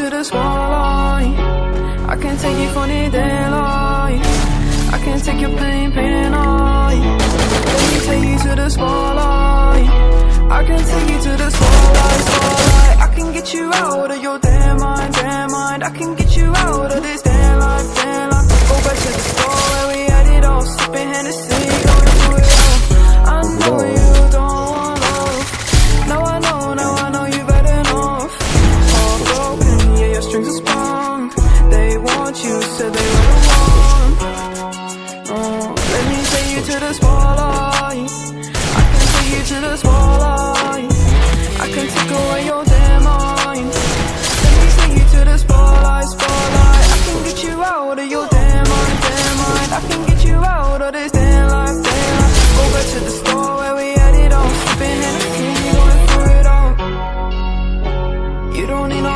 to the I can take you for the daylight. I can take your pain, pain Let me take you to the spotlight. I can take you to the spotlight. I can get you out of your damn mind, damn mind. I can get you out of this strings are sprung They want you, said they were the Oh, let me take you to the spotlight. I can take you to the spotlight. I can take away your damn mind. Let me take you to the spotlight, spotlight. I can get you out of your damn mind, damn mind. I can get you out of this damn life, damn life. Go back to the store where we had it all Sipping Hennessy, going through it all You don't need no